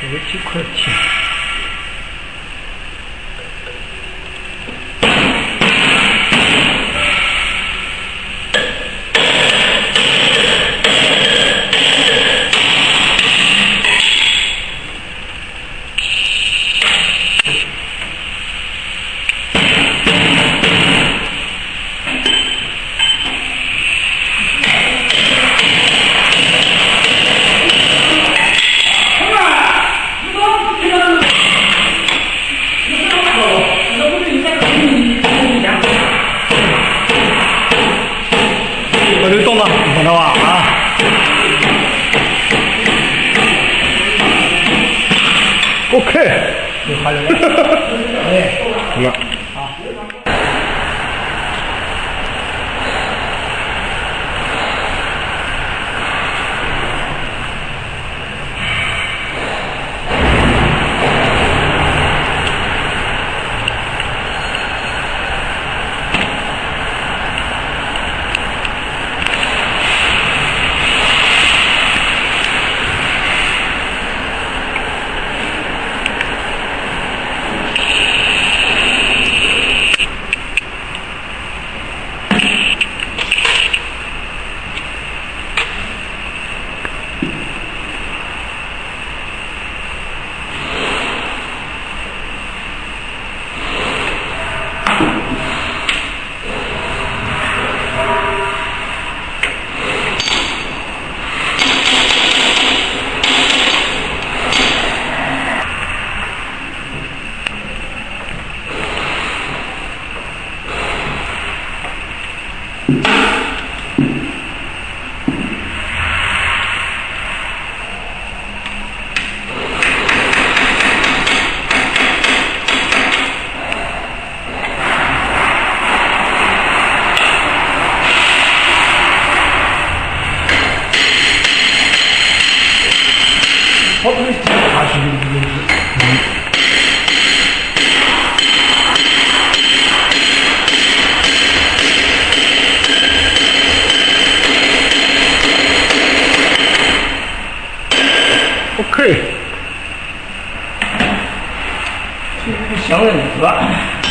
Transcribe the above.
十几块钱。，OK，好了，不行了你